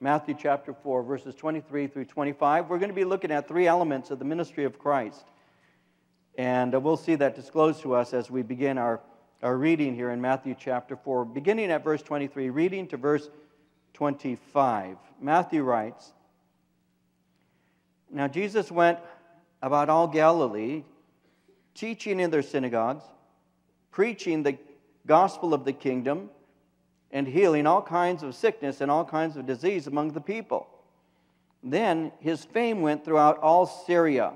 Matthew chapter 4, verses 23 through 25. We're going to be looking at three elements of the ministry of Christ. And uh, we'll see that disclosed to us as we begin our, our reading here in Matthew chapter 4, beginning at verse 23, reading to verse 25. Matthew writes Now Jesus went about all Galilee, teaching in their synagogues, preaching the gospel of the kingdom, and healing all kinds of sickness and all kinds of disease among the people. Then his fame went throughout all Syria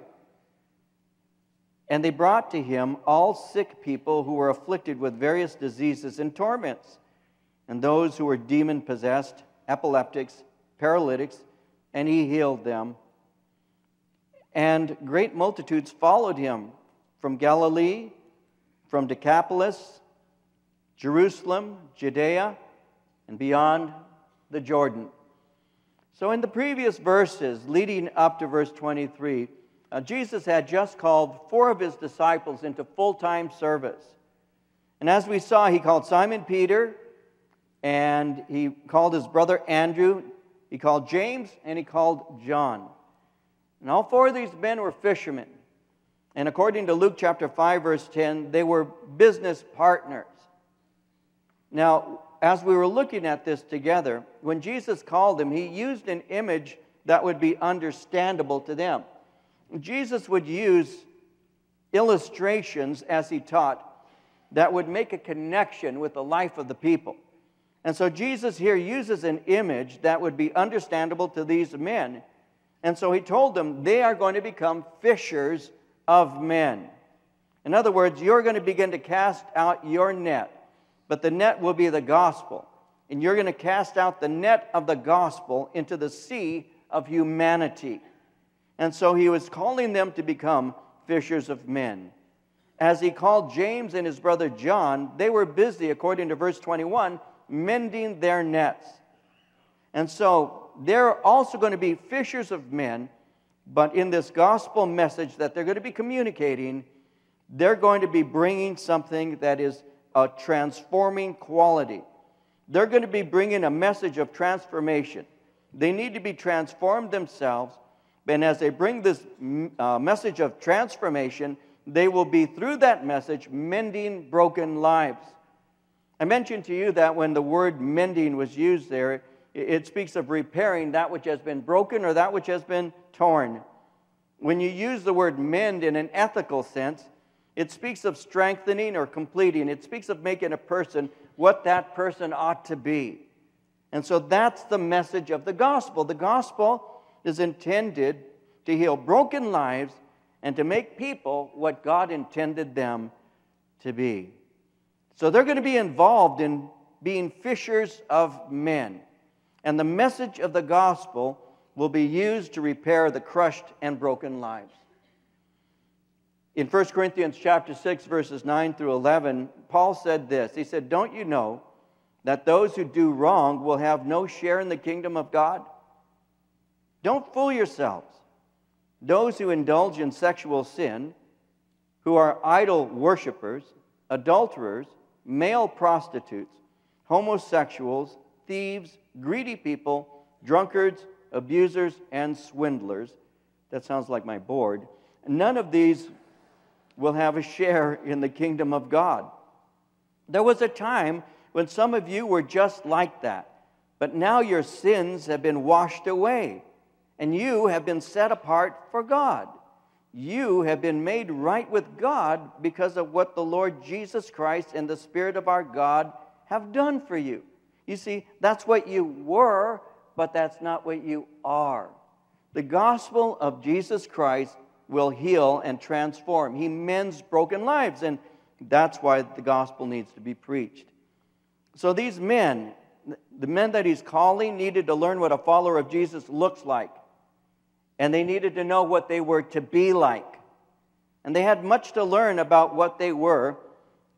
and they brought to him all sick people who were afflicted with various diseases and torments, and those who were demon possessed, epileptics, paralytics, and he healed them. And great multitudes followed him from Galilee, from Decapolis, Jerusalem, Judea, and beyond the Jordan. So, in the previous verses leading up to verse 23, uh, Jesus had just called four of his disciples into full time service. And as we saw, he called Simon Peter, and he called his brother Andrew, he called James, and he called John. And all four of these men were fishermen. And according to Luke chapter 5, verse 10, they were business partners. Now, as we were looking at this together, when Jesus called them, he used an image that would be understandable to them. Jesus would use illustrations as he taught that would make a connection with the life of the people. And so Jesus here uses an image that would be understandable to these men. And so he told them they are going to become fishers of men. In other words, you're going to begin to cast out your net, but the net will be the gospel. And you're going to cast out the net of the gospel into the sea of humanity. And so he was calling them to become fishers of men. As he called James and his brother John, they were busy, according to verse 21, mending their nets. And so they're also going to be fishers of men, but in this gospel message that they're going to be communicating, they're going to be bringing something that is a transforming quality. They're going to be bringing a message of transformation. They need to be transformed themselves and as they bring this uh, message of transformation, they will be, through that message, mending broken lives. I mentioned to you that when the word mending was used there, it speaks of repairing that which has been broken or that which has been torn. When you use the word mend in an ethical sense, it speaks of strengthening or completing. It speaks of making a person what that person ought to be. And so that's the message of the gospel. The gospel is intended to heal broken lives and to make people what God intended them to be. So they're going to be involved in being fishers of men. And the message of the gospel will be used to repair the crushed and broken lives. In 1 Corinthians chapter 6 verses 9 through 11, Paul said this. He said, "Don't you know that those who do wrong will have no share in the kingdom of God?" Don't fool yourselves. Those who indulge in sexual sin, who are idol worshippers, adulterers, male prostitutes, homosexuals, thieves, greedy people, drunkards, abusers, and swindlers. That sounds like my board. None of these will have a share in the kingdom of God. There was a time when some of you were just like that, but now your sins have been washed away and you have been set apart for God. You have been made right with God because of what the Lord Jesus Christ and the Spirit of our God have done for you. You see, that's what you were, but that's not what you are. The gospel of Jesus Christ will heal and transform. He mends broken lives, and that's why the gospel needs to be preached. So these men, the men that he's calling, needed to learn what a follower of Jesus looks like and they needed to know what they were to be like. And they had much to learn about what they were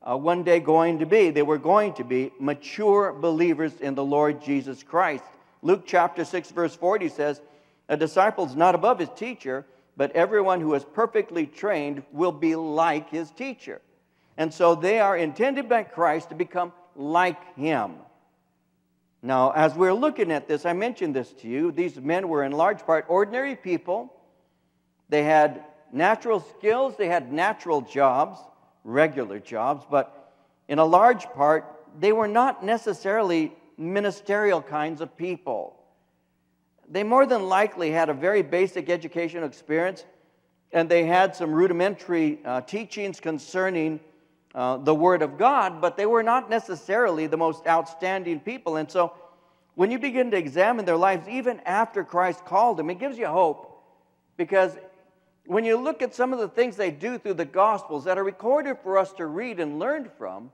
uh, one day going to be. They were going to be mature believers in the Lord Jesus Christ. Luke chapter 6, verse 40 says, A disciple is not above his teacher, but everyone who is perfectly trained will be like his teacher. And so they are intended by Christ to become like him. Now, as we're looking at this, I mentioned this to you. These men were in large part ordinary people. They had natural skills, they had natural jobs, regular jobs, but in a large part, they were not necessarily ministerial kinds of people. They more than likely had a very basic educational experience, and they had some rudimentary uh, teachings concerning uh, the Word of God, but they were not necessarily the most outstanding people. And so, when you begin to examine their lives, even after Christ called them, it gives you hope because when you look at some of the things they do through the Gospels that are recorded for us to read and learn from,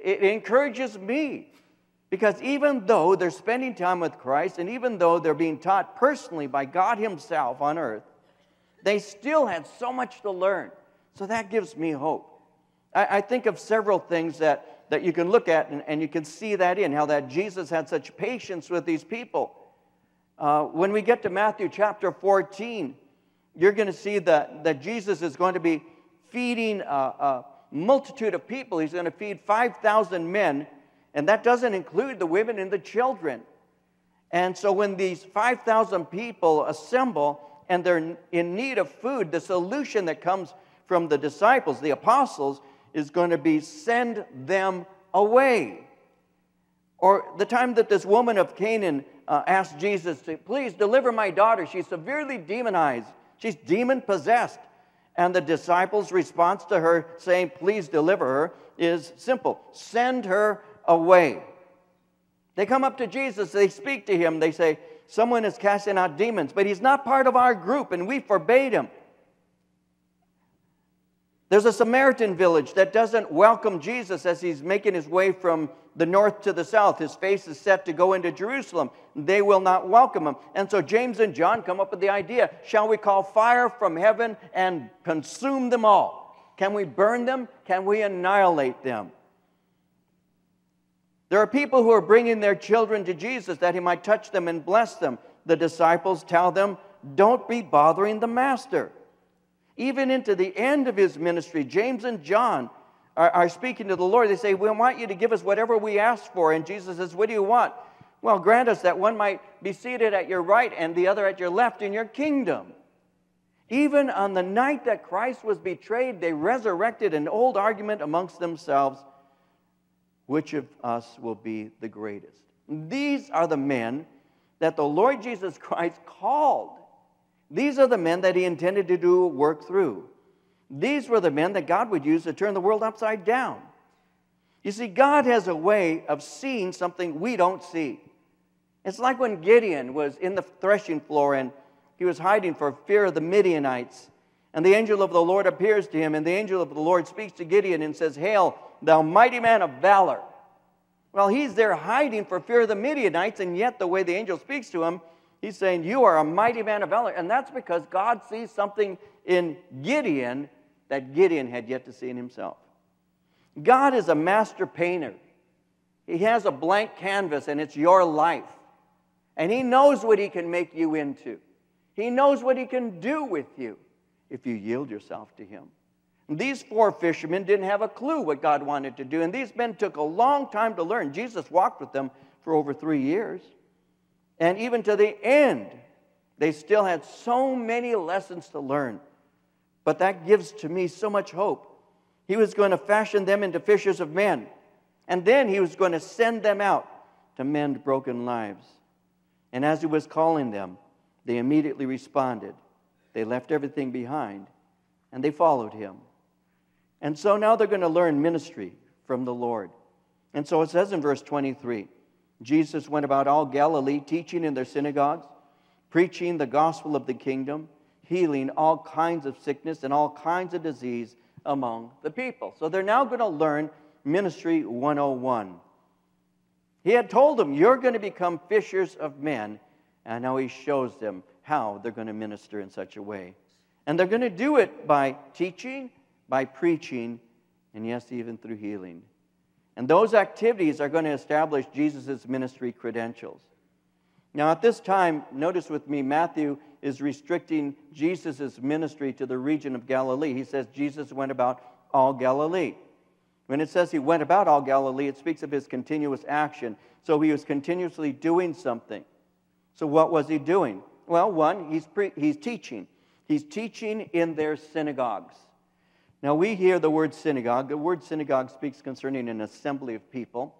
it encourages me. Because even though they're spending time with Christ, and even though they're being taught personally by God Himself on earth, they still had so much to learn. So that gives me hope. I, I think of several things that, that you can look at and, and, you can see that in how that Jesus had such patience with these people. Uh, when we get to Matthew chapter 14, you're going to see that, that Jesus is going to be feeding a, a multitude of people. He's going to feed 5,000 men, and that doesn't include the women and the children. And so when these 5,000 people assemble and they're in need of food, the solution that comes from the disciples, the apostles, is going to be send them away. Or the time that this woman of Canaan uh, asked Jesus to please deliver my daughter, she's severely demonized, she's demon possessed. And the disciples' response to her saying, Please deliver her, is simple send her away. They come up to Jesus, they speak to him, they say, Someone is casting out demons, but he's not part of our group, and we forbade him. There's a Samaritan village that doesn't welcome Jesus as he's making his way from the north to the south. His face is set to go into Jerusalem. They will not welcome him. And so James and John come up with the idea shall we call fire from heaven and consume them all? Can we burn them? Can we annihilate them? There are people who are bringing their children to Jesus that he might touch them and bless them. The disciples tell them, Don't be bothering the master. Even into the end of his ministry, James and John are, are speaking to the Lord. They say, We want you to give us whatever we ask for. And Jesus says, What do you want? Well, grant us that one might be seated at your right and the other at your left in your kingdom. Even on the night that Christ was betrayed, they resurrected an old argument amongst themselves which of us will be the greatest? These are the men that the Lord Jesus Christ called these are the men that he intended to do work through. These were the men that God would use to turn the world upside down. You see, God has a way of seeing something we don't see. It's like when Gideon was in the threshing floor and he was hiding for fear of the Midianites. And the angel of the Lord appears to him, and the angel of the Lord speaks to Gideon and says, Hail, thou mighty man of valor. Well, he's there hiding for fear of the Midianites, and yet the way the angel speaks to him, He's saying, You are a mighty man of valor. And that's because God sees something in Gideon that Gideon had yet to see in himself. God is a master painter. He has a blank canvas, and it's your life. And He knows what He can make you into. He knows what He can do with you if you yield yourself to Him. And these four fishermen didn't have a clue what God wanted to do, and these men took a long time to learn. Jesus walked with them for over three years. And even to the end, they still had so many lessons to learn. But that gives to me so much hope. He was going to fashion them into fishers of men, and then he was going to send them out to mend broken lives. And as he was calling them, they immediately responded. They left everything behind and they followed him. And so now they're going to learn ministry from the Lord. And so it says in verse 23 Jesus went about all Galilee, teaching in their synagogues, preaching the gospel of the kingdom, healing all kinds of sickness and all kinds of disease among the people. So they're now going to learn Ministry 101. He had told them, You're going to become fishers of men. And now he shows them how they're going to minister in such a way. And they're going to do it by teaching, by preaching, and yes, even through healing. And those activities are going to establish Jesus' ministry credentials. Now, at this time, notice with me, Matthew is restricting Jesus' ministry to the region of Galilee. He says Jesus went about all Galilee. When it says he went about all Galilee, it speaks of his continuous action. So he was continuously doing something. So what was he doing? Well, one, he's, pre- he's teaching. He's teaching in their synagogues. Now, we hear the word synagogue. The word synagogue speaks concerning an assembly of people.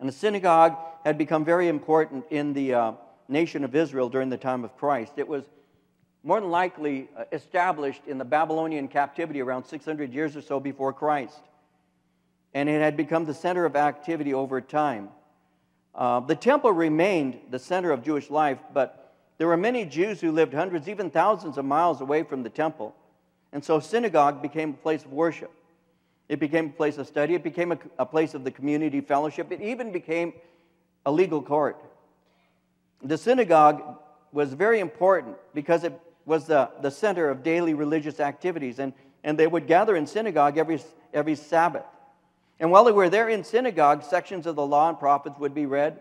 And the synagogue had become very important in the uh, nation of Israel during the time of Christ. It was more than likely uh, established in the Babylonian captivity around 600 years or so before Christ. And it had become the center of activity over time. Uh, the temple remained the center of Jewish life, but there were many Jews who lived hundreds, even thousands of miles away from the temple. And so synagogue became a place of worship. It became a place of study. It became a, a place of the community fellowship. It even became a legal court. The synagogue was very important because it was the, the center of daily religious activities, and, and they would gather in synagogue every, every Sabbath. And while they were there in synagogue, sections of the law and prophets would be read,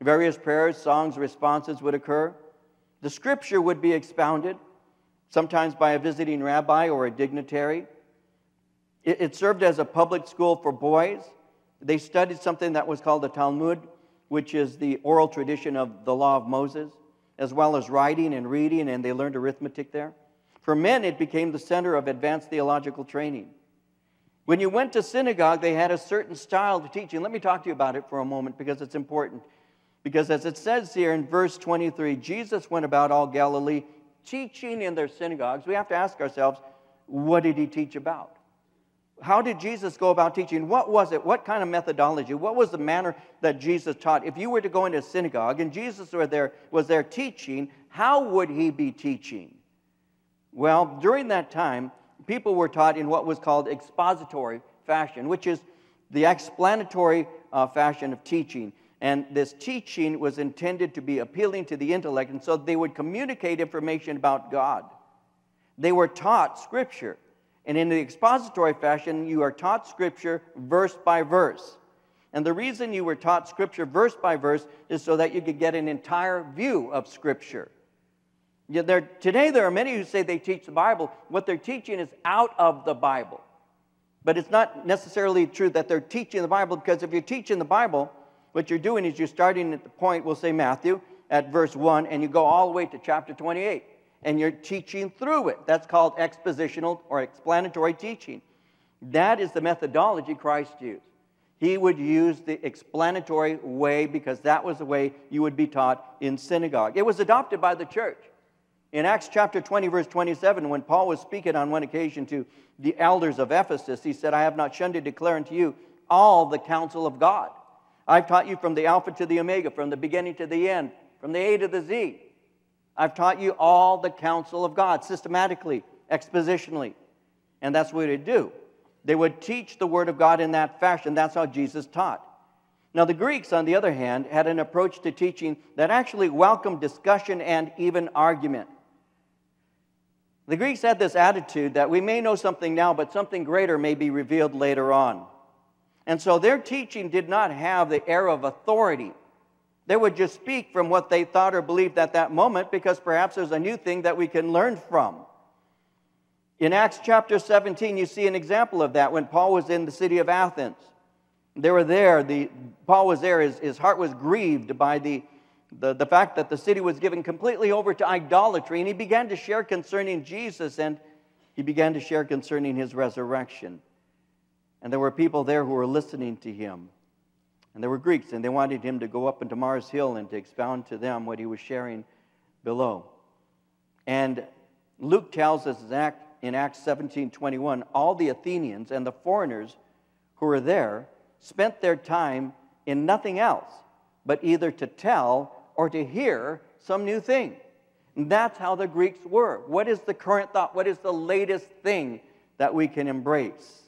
various prayers, songs, responses would occur. The scripture would be expounded, sometimes by a visiting rabbi or a dignitary. It, it served as a public school for boys. They studied something that was called the Talmud, which is the oral tradition of the law of Moses, as well as writing and reading, and they learned arithmetic there. For men, it became the center of advanced theological training. When you went to synagogue, they had a certain style of teaching. Let me talk to you about it for a moment because it's important. Because as it says here in verse 23, Jesus went about all Galilee teaching in their synagogues. We have to ask ourselves, what did he teach about? how did Jesus go about teaching? What was it? What kind of methodology? What was the manner that Jesus taught? If you were to go into a synagogue and Jesus was there, was there teaching, how would he be teaching? Well, during that time, people were taught in what was called expository fashion, which is the explanatory uh, fashion of teaching. And this teaching was intended to be appealing to the intellect, and so they would communicate information about God. They were taught Scripture. And in the expository fashion, you are taught Scripture verse by verse. And the reason you were taught Scripture verse by verse is so that you could get an entire view of Scripture. There, today, there are many who say they teach the Bible. What they're teaching is out of the Bible. But it's not necessarily true that they're teaching the Bible because if you're teaching the Bible, what you're doing is you're starting at the point, we'll say Matthew, at verse 1, and you go all the way to chapter 28 and you're teaching through it. That's called expositional or explanatory teaching. That is the methodology Christ used. He would use the explanatory way because that was the way you would be taught in synagogue. It was adopted by the church. In Acts chapter 20, verse 27, when Paul was speaking on one occasion to the elders of Ephesus, he said, I have not shunned to declare unto you all the counsel of God. I've taught you from the Alpha to the Omega, from the beginning to the end, from the A to the Z. I've taught you all the counsel of God systematically, expositionally. And that's what they do. They would teach the Word of God in that fashion. That's how Jesus taught. Now, the Greeks, on the other hand, had an approach to teaching that actually welcomed discussion and even argument. The Greeks had this attitude that we may know something now, but something greater may be revealed later on. And so their teaching did not have the air of authority. They would just speak from what they thought or believed at that moment because perhaps there's a new thing that we can learn from. In Acts chapter 17, you see an example of that when Paul was in the city of Athens. They were there, the, Paul was there, his, his heart was grieved by the, the, the fact that the city was given completely over to idolatry, and he began to share concerning Jesus and he began to share concerning his resurrection. And there were people there who were listening to him. And there were Greeks, and they wanted him to go up into Mars Hill and to expound to them what he was sharing below. And Luke tells us in Acts 17 21, all the Athenians and the foreigners who were there spent their time in nothing else but either to tell or to hear some new thing. And that's how the Greeks were. What is the current thought? What is the latest thing that we can embrace?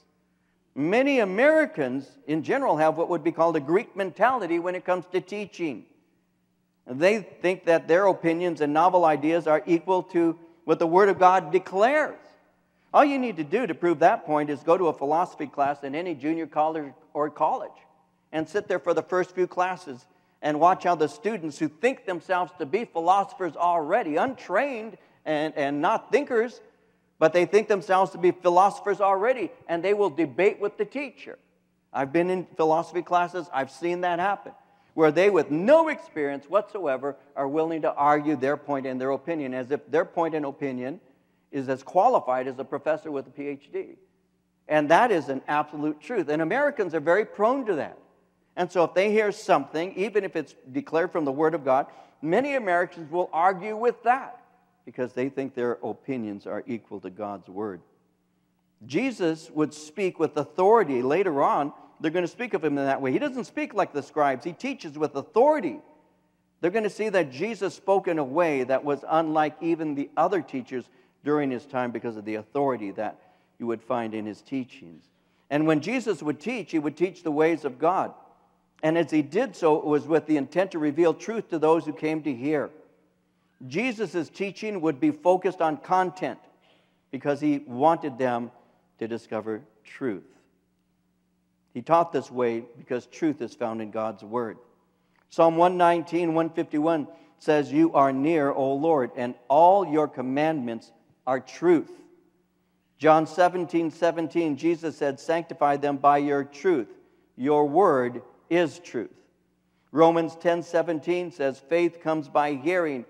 Many Americans, in general, have what would be called a Greek mentality when it comes to teaching. They think that their opinions and novel ideas are equal to what the Word of God declares. All you need to do to prove that point is go to a philosophy class in any junior college or college and sit there for the first few classes and watch how the students who think themselves to be philosophers already, untrained and, and not thinkers, but they think themselves to be philosophers already, and they will debate with the teacher. I've been in philosophy classes, I've seen that happen, where they, with no experience whatsoever, are willing to argue their point and their opinion as if their point and opinion is as qualified as a professor with a PhD. And that is an absolute truth. And Americans are very prone to that. And so if they hear something, even if it's declared from the Word of God, many Americans will argue with that because they think their opinions are equal to God's Word. Jesus would speak with authority later on. They're going to speak of him in that way. He doesn't speak like the scribes, he teaches with authority. They're going to see that Jesus spoke in a way that was unlike even the other teachers during his time because of the authority that you would find in his teachings. And when Jesus would teach, he would teach the ways of God. And as he did so, it was with the intent to reveal truth to those who came to hear. Jesus' teaching would be focused on content because he wanted them to discover truth. He taught this way because truth is found in God's word. Psalm 119, 151 says, You are near, O Lord, and all your commandments are truth. John 17, 17, Jesus said, Sanctify them by your truth. Your word is truth. Romans 10, 17 says, Faith comes by hearing,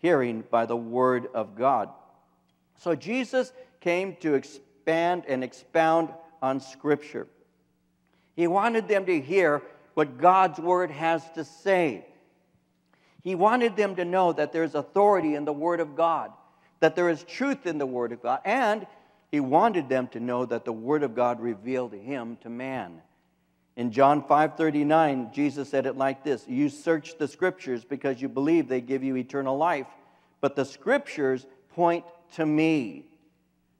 hearing by the word of God. So Jesus came to expand and expound on Scripture. He wanted them to hear what God's word has to say. He wanted them to know that there's authority in the word of God, that there is truth in the word of God, and he wanted them to know that the word of God revealed him to man. In John 5:39, Jesus said it like this: "You search the scriptures because you believe they give you eternal life, but the scriptures point to me."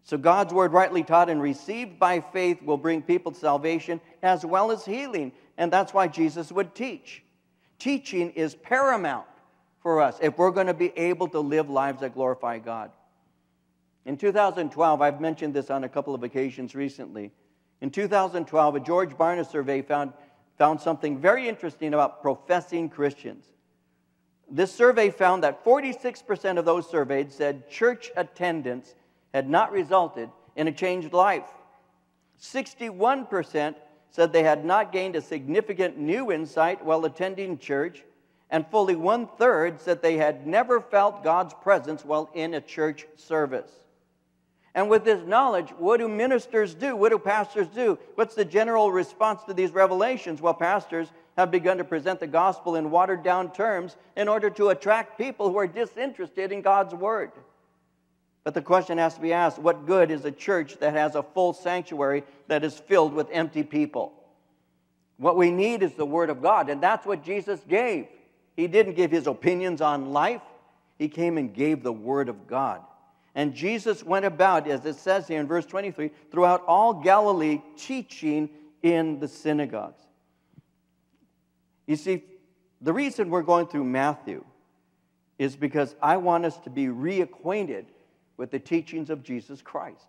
So God's word rightly taught and received by faith will bring people to salvation as well as healing, and that's why Jesus would teach. Teaching is paramount for us if we're going to be able to live lives that glorify God. In 2012, I've mentioned this on a couple of occasions recently. In 2012, a George Barna survey found, found something very interesting about professing Christians. This survey found that 46% of those surveyed said church attendance had not resulted in a changed life. 61% said they had not gained a significant new insight while attending church, and fully one third said they had never felt God's presence while in a church service. And with this knowledge, what do ministers do? What do pastors do? What's the general response to these revelations? Well, pastors have begun to present the gospel in watered down terms in order to attract people who are disinterested in God's word. But the question has to be asked what good is a church that has a full sanctuary that is filled with empty people? What we need is the Word of God, and that's what Jesus gave. He didn't give his opinions on life, he came and gave the Word of God. And Jesus went about, as it says here in verse 23, throughout all Galilee, teaching in the synagogues. You see, the reason we're going through Matthew is because I want us to be reacquainted with the teachings of Jesus Christ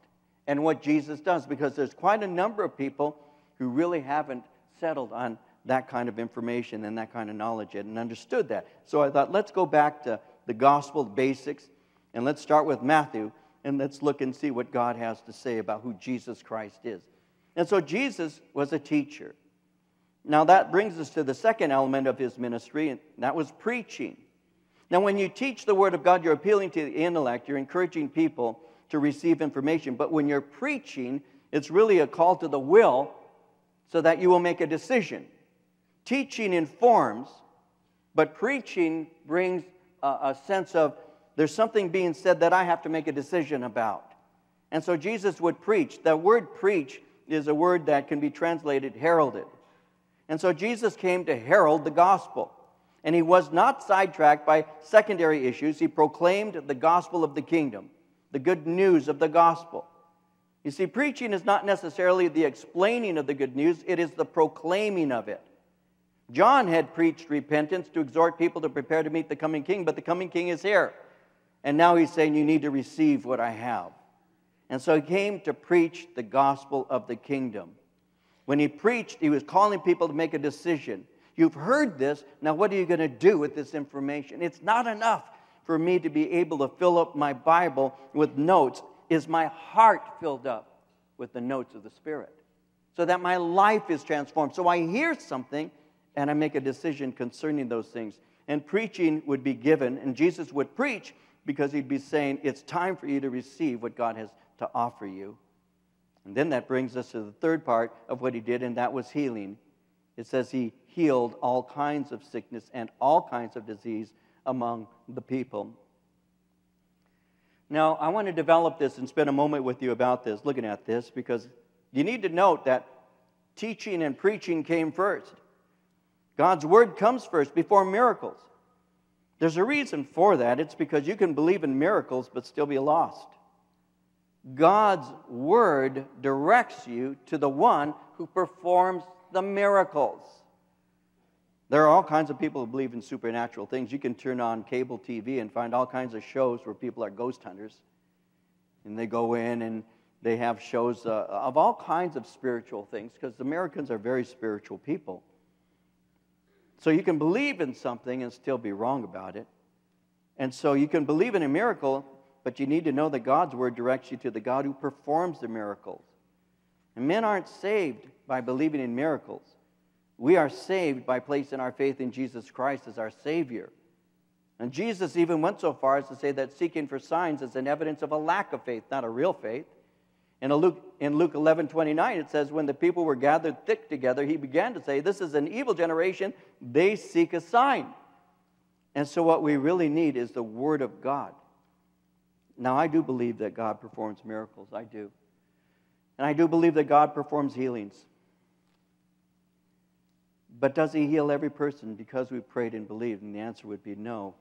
and what Jesus does, because there's quite a number of people who really haven't settled on that kind of information and that kind of knowledge yet and understood that. So I thought, let's go back to the gospel basics and let's start with Matthew and let's look and see what God has to say about who Jesus Christ is. And so Jesus was a teacher. Now that brings us to the second element of his ministry, and that was preaching. Now, when you teach the Word of God, you're appealing to the intellect, you're encouraging people to receive information. But when you're preaching, it's really a call to the will so that you will make a decision. Teaching informs, but preaching brings a, a sense of there's something being said that I have to make a decision about. And so Jesus would preach. The word preach is a word that can be translated heralded. And so Jesus came to herald the gospel. And he was not sidetracked by secondary issues. He proclaimed the gospel of the kingdom, the good news of the gospel. You see, preaching is not necessarily the explaining of the good news, it is the proclaiming of it. John had preached repentance to exhort people to prepare to meet the coming king, but the coming king is here. And now he's saying, You need to receive what I have. And so he came to preach the gospel of the kingdom. When he preached, he was calling people to make a decision. You've heard this, now what are you going to do with this information? It's not enough for me to be able to fill up my Bible with notes. is my heart filled up with the notes of the Spirit so that my life is transformed. So I hear something and I make a decision concerning those things. And preaching would be given, and Jesus would preach because he'd be saying, It's time for you to receive what God has to offer you. And then that brings us to the third part of what he did, and that was healing. It says he healed all kinds of sickness and all kinds of disease among the people. Now, I want to develop this and spend a moment with you about this, looking at this, because you need to note that teaching and preaching came first. God's word comes first before miracles. There's a reason for that. It's because you can believe in miracles but still be lost. God's word directs you to the one who performs the miracles. There are all kinds of people who believe in supernatural things. You can turn on cable TV and find all kinds of shows where people are ghost hunters. And they go in and they have shows uh, of all kinds of spiritual things because Americans are very spiritual people. So you can believe in something and still be wrong about it. And so you can believe in a miracle, but you need to know that God's word directs you to the God who performs the miracles. And men aren't saved by believing in miracles. We are saved by placing our faith in Jesus Christ as our Savior. And Jesus even went so far as to say that seeking for signs is an evidence of a lack of faith, not a real faith. In Luke, in Luke 11 29, it says, When the people were gathered thick together, he began to say, This is an evil generation. They seek a sign. And so, what we really need is the Word of God. Now, I do believe that God performs miracles. I do. And I do believe that God performs healings. But does he heal every person because we prayed and believed? And the answer would be no.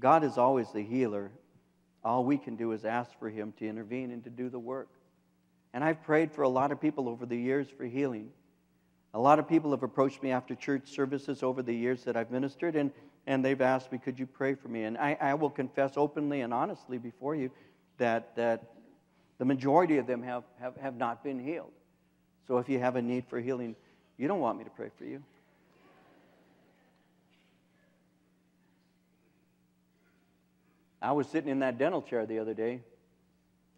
God is always the healer. All we can do is ask for him to intervene and to do the work. And I've prayed for a lot of people over the years for healing. A lot of people have approached me after church services over the years that I've ministered, and, and they've asked me, Could you pray for me? And I, I will confess openly and honestly before you that, that the majority of them have, have, have not been healed. So if you have a need for healing, you don't want me to pray for you. I was sitting in that dental chair the other day.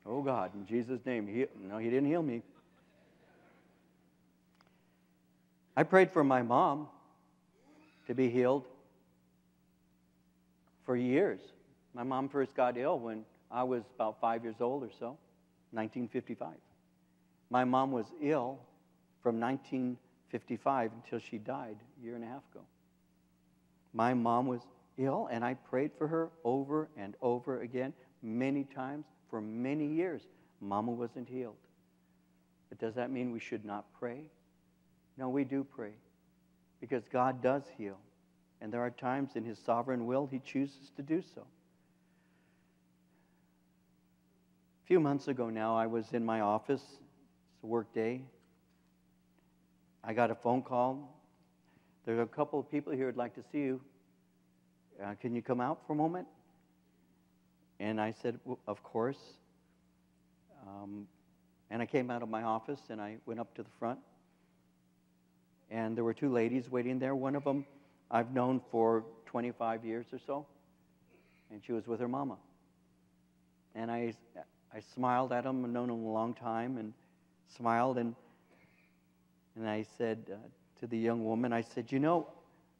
Oh God, in Jesus' name. He, no, He didn't heal me. I prayed for my mom to be healed for years. My mom first got ill when I was about five years old or so, 1955. My mom was ill from 1955 until she died a year and a half ago. My mom was ill, and I prayed for her over and over again, many times, for many years. Mama wasn't healed. But does that mean we should not pray? No, we do pray because God does heal. And there are times in His sovereign will He chooses to do so. A few months ago now, I was in my office. It's a work day. I got a phone call. There are a couple of people here who'd like to see you uh, Can you come out for a moment? And I said, well, Of course. Um, and I came out of my office and I went up to the front. And there were two ladies waiting there. One of them I've known for 25 years or so. And she was with her mama. And I, I smiled at them, I've known them a long time, and smiled. And, and I said uh, to the young woman, I said, You know,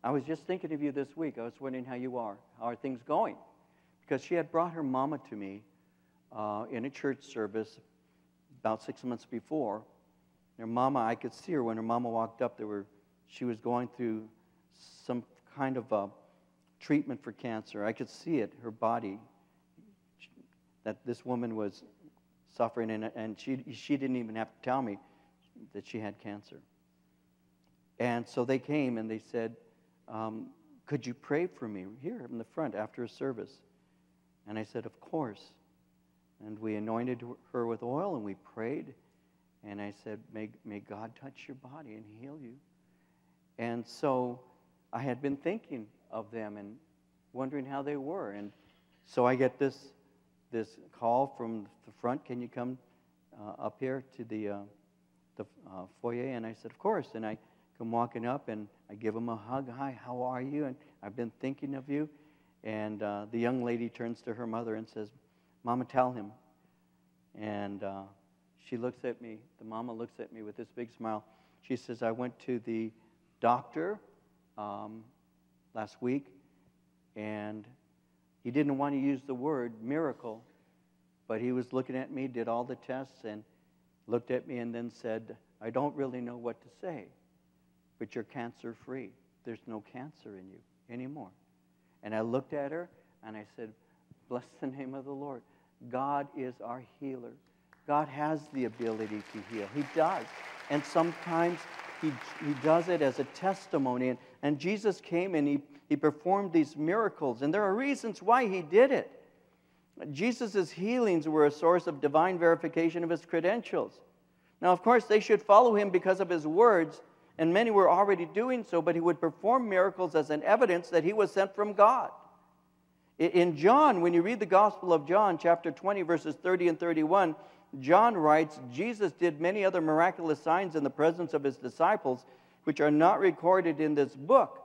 I was just thinking of you this week. I was wondering how you are. How are things going? Because she had brought her mama to me uh, in a church service about six months before. Her mama, I could see her when her mama walked up. There were, she was going through some kind of a treatment for cancer. I could see it, her body, that this woman was suffering, and, and she, she didn't even have to tell me that she had cancer. And so they came and they said, um, Could you pray for me here in the front after a service? And I said, Of course. And we anointed her with oil and we prayed. And I said, May, may God touch your body and heal you. And so I had been thinking of them and wondering how they were. And so I get this, this call from the front Can you come uh, up here to the, uh, the uh, foyer? And I said, Of course. And I come walking up and I give them a hug. Hi, how are you? And I've been thinking of you. And uh, the young lady turns to her mother and says, Mama, tell him. And uh, she looks at me, the mama looks at me with this big smile. She says, I went to the doctor um, last week, and he didn't want to use the word miracle, but he was looking at me, did all the tests, and looked at me and then said, I don't really know what to say, but you're cancer free. There's no cancer in you anymore. And I looked at her and I said, Bless the name of the Lord. God is our healer. God has the ability to heal. He does. And sometimes he, he does it as a testimony. And, and Jesus came and he, he performed these miracles. And there are reasons why he did it. Jesus' healings were a source of divine verification of his credentials. Now, of course, they should follow him because of his words, and many were already doing so, but he would perform miracles as an evidence that he was sent from God. In John, when you read the Gospel of John, chapter 20, verses 30 and 31, John writes Jesus did many other miraculous signs in the presence of his disciples, which are not recorded in this book.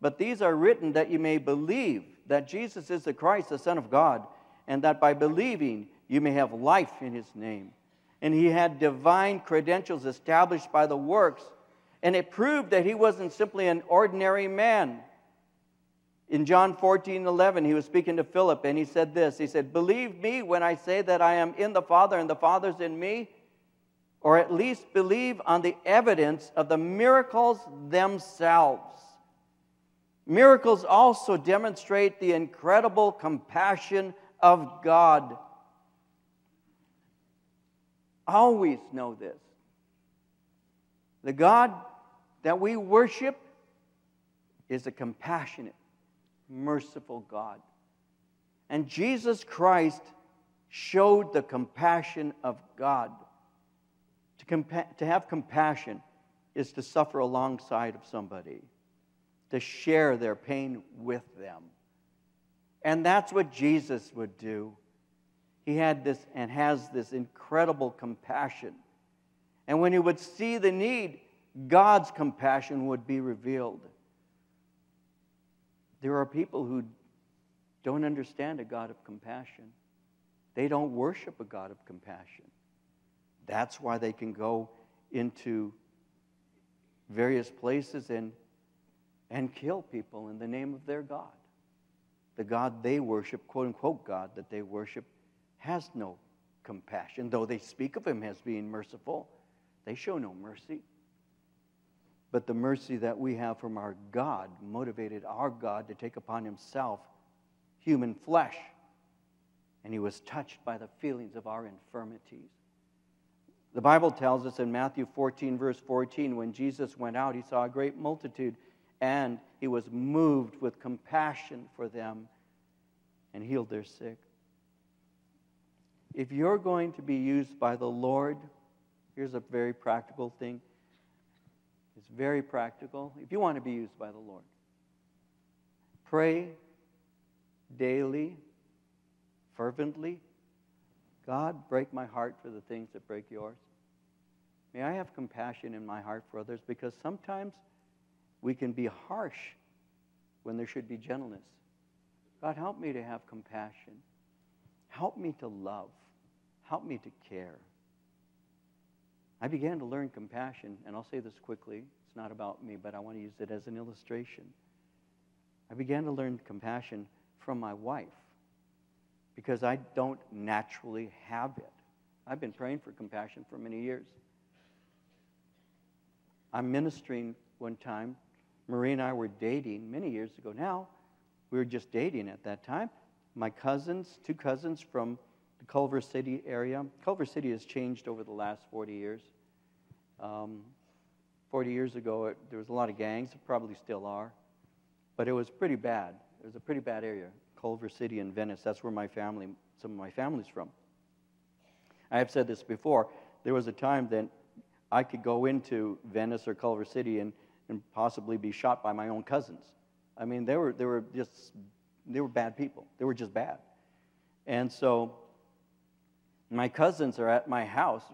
But these are written that you may believe that Jesus is the Christ, the Son of God, and that by believing you may have life in his name. And he had divine credentials established by the works, and it proved that he wasn't simply an ordinary man. In John 14, 11, he was speaking to Philip and he said this He said, Believe me when I say that I am in the Father and the Father's in me, or at least believe on the evidence of the miracles themselves. Miracles also demonstrate the incredible compassion of God. Always know this. The God that we worship is a compassionate, merciful God. And Jesus Christ showed the compassion of God. To, compa- to have compassion is to suffer alongside of somebody, to share their pain with them. And that's what Jesus would do. He had this and has this incredible compassion. And when he would see the need, God's compassion would be revealed. There are people who don't understand a God of compassion. They don't worship a God of compassion. That's why they can go into various places and, and kill people in the name of their God. The God they worship, quote unquote God that they worship, has no compassion. Though they speak of him as being merciful, they show no mercy. But the mercy that we have from our God motivated our God to take upon himself human flesh. And he was touched by the feelings of our infirmities. The Bible tells us in Matthew 14, verse 14, when Jesus went out, he saw a great multitude, and he was moved with compassion for them and healed their sick. If you're going to be used by the Lord, here's a very practical thing it's very practical. If you want to be used by the Lord, pray daily, fervently. God, break my heart for the things that break yours. May I have compassion in my heart for others because sometimes we can be harsh when there should be gentleness. God, help me to have compassion. Help me to love. Help me to care. I began to learn compassion, and I'll say this quickly. It's not about me, but I want to use it as an illustration. I began to learn compassion from my wife because I don't naturally have it. I've been praying for compassion for many years. I'm ministering one time. Marie and I were dating many years ago now. We were just dating at that time. My cousins, two cousins from the Culver City area. Culver City has changed over the last 40 years. Um, 40 years ago, it, there was a lot of gangs, probably still are, but it was pretty bad. It was a pretty bad area. Culver City and Venice, that's where my family, some of my family's from. I have said this before. There was a time that I could go into Venice or Culver City and, and possibly be shot by my own cousins. I mean, they were, they were just, they were bad people. They were just bad. And so my cousins are at my house,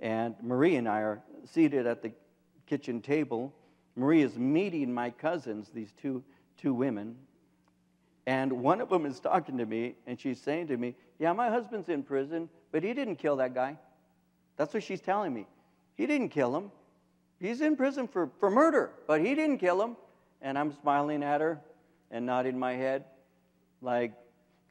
and Marie and I are seated at the kitchen table. Marie is meeting my cousins, these two, two women, And one of them is talking to me, and she's saying to me, Yeah, my husband's in prison, but he didn't kill that guy. That's what she's telling me. He didn't kill him. He's in prison for, for murder, but he didn't kill him. And I'm smiling at her and nodding my head, like,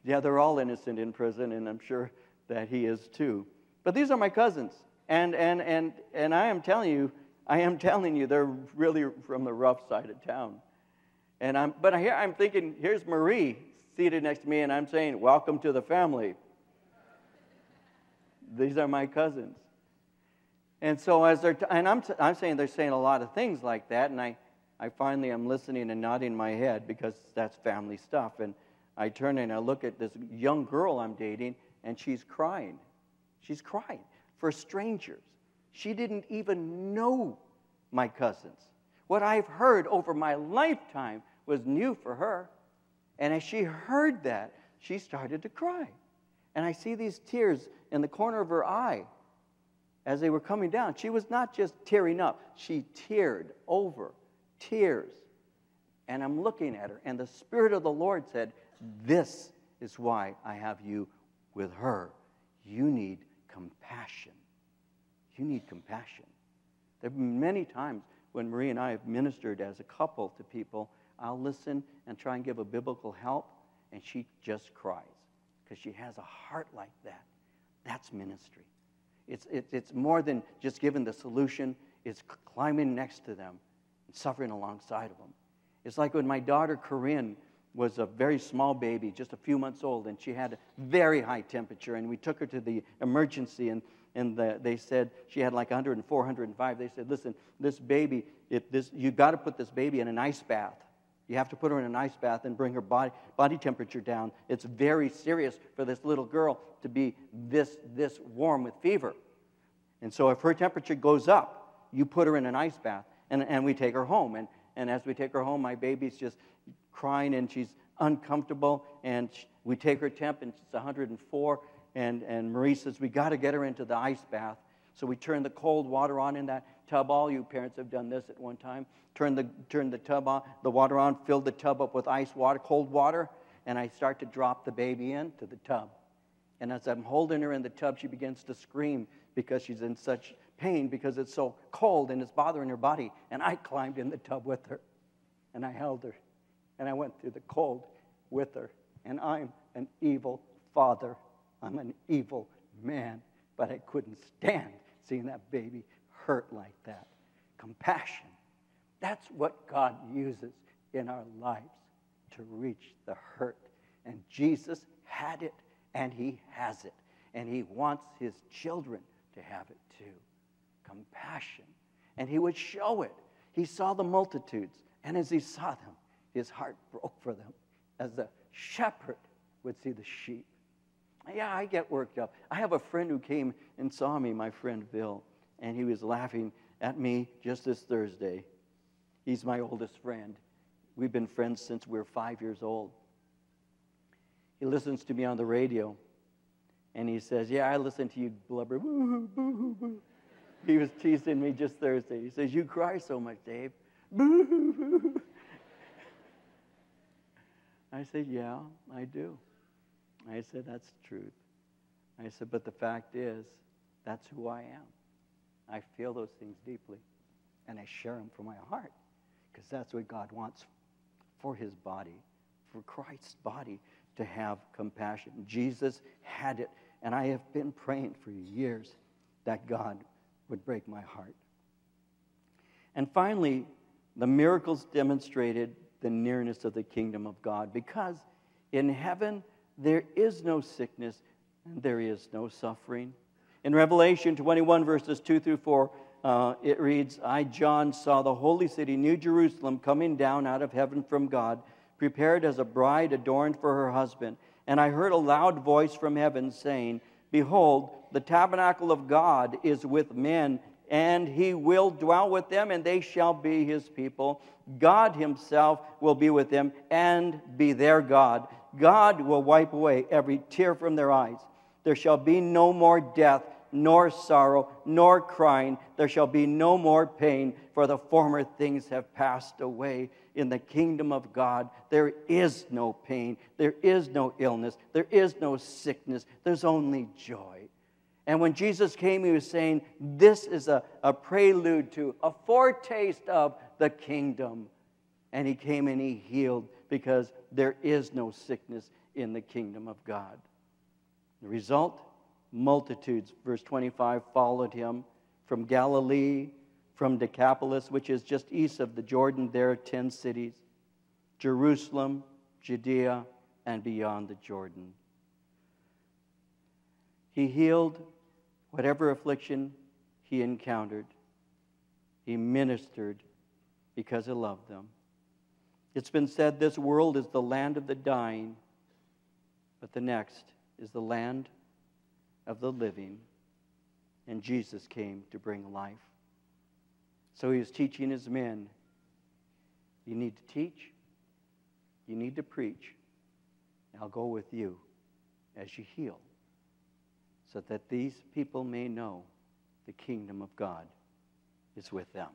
yeah, they're all innocent in prison, and I'm sure that he is too. But these are my cousins. And, and, and, and I am telling you, I am telling you, they're really from the rough side of town. And I'm, but here I'm thinking, here's Marie seated next to me, and I'm saying, Welcome to the family. These are my cousins. And so as they're, t- and I'm, t- I'm saying they're saying a lot of things like that, and I, I finally am listening and nodding my head because that's family stuff. And I turn and I look at this young girl I'm dating, and she's crying. She's crying for strangers. She didn't even know my cousins. What I've heard over my lifetime was new for her. And as she heard that, she started to cry. And I see these tears in the corner of her eye as they were coming down. She was not just tearing up, she teared over, tears. And I'm looking at her, and the Spirit of the Lord said, This is why I have you with her. You need compassion. You need compassion. There have been many times when Marie and I have ministered as a couple to people, I'll listen and try and give a biblical help, and she just cries because she has a heart like that. That's ministry. It's, it's, it's more than just giving the solution, it's climbing next to them and suffering alongside of them. It's like when my daughter Corinne was a very small baby, just a few months old, and she had a very high temperature, and we took her to the emergency, and and the, they said she had like 104, 105. They said, listen, this baby, if this, you got to put this baby in an ice bath. You have to put her in an ice bath and bring her body, body temperature down. It's very serious for this little girl to be this, this warm with fever. And so if her temperature goes up, you put her in an ice bath and, and we take her home. And, and as we take her home, my baby's just crying and she's uncomfortable. And we take her temp and it's 104 and, and Marie says, We got to get her into the ice bath. So we turn the cold water on in that tub. All you parents have done this at one time. Turn the, turn the tub on, the water on, fill the tub up with ice water, cold water, and I start to drop the baby into the tub. And as I'm holding her in the tub, she begins to scream because she's in such pain because it's so cold and it's bothering her body. And I climbed in the tub with her and I held her and I went through the cold with her. And I'm an evil father. I'm an evil man, but I couldn't stand seeing that baby hurt like that. Compassion. That's what God uses in our lives to reach the hurt. And Jesus had it, and He has it. And He wants His children to have it too. Compassion. And He would show it. He saw the multitudes, and as He saw them, His heart broke for them, as the shepherd would see the sheep. Yeah, I get worked up. I have a friend who came and saw me, my friend Bill, and he was laughing at me just this Thursday. He's my oldest friend. We've been friends since we were five years old. He listens to me on the radio, and he says, Yeah, I listen to you blubber. Boo-hoo, boo-hoo, boo. He was teasing me just Thursday. He says, You cry so much, Dave. Boo. I said, Yeah, I do. I said, That's the truth. I said, But the fact is, that's who I am. I feel those things deeply, and I share them from my heart because that's what God wants for his body, for Christ's body to have compassion. Jesus had it, and I have been praying for years that God would break my heart. And finally, the miracles demonstrated the nearness of the kingdom of God because in heaven, there is no sickness and there is no suffering. In Revelation 21, verses 2 through 4, uh, it reads I, John, saw the holy city, New Jerusalem, coming down out of heaven from God, prepared as a bride adorned for her husband. And I heard a loud voice from heaven saying, Behold, the tabernacle of God is with men, and he will dwell with them, and they shall be his people. God himself will be with them and be their God. God will wipe away every tear from their eyes. There shall be no more death, nor sorrow, nor crying. There shall be no more pain, for the former things have passed away. In the kingdom of God, there is no pain, there is no illness, there is no sickness, there's only joy. And when Jesus came, he was saying, This is a, a prelude to, a foretaste of the kingdom. And he came and he healed because there is no sickness in the kingdom of God. The result? Multitudes, verse 25, followed him from Galilee, from Decapolis, which is just east of the Jordan. There are 10 cities Jerusalem, Judea, and beyond the Jordan. He healed whatever affliction he encountered, he ministered because he loved them. It's been said this world is the land of the dying, but the next is the land of the living. And Jesus came to bring life. So he was teaching his men you need to teach, you need to preach, I'll go with you as you heal so that these people may know the kingdom of God is with them.